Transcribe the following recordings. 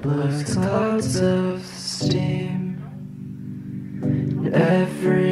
Blows clouds of steam. Every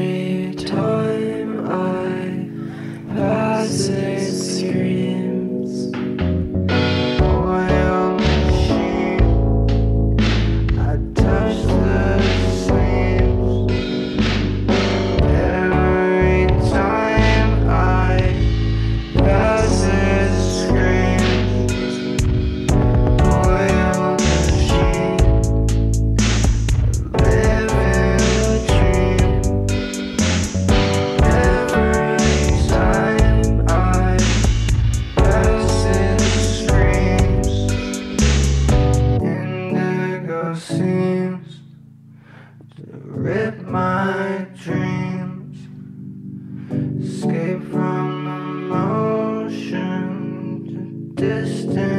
with my dreams. Escape from emotion to distance.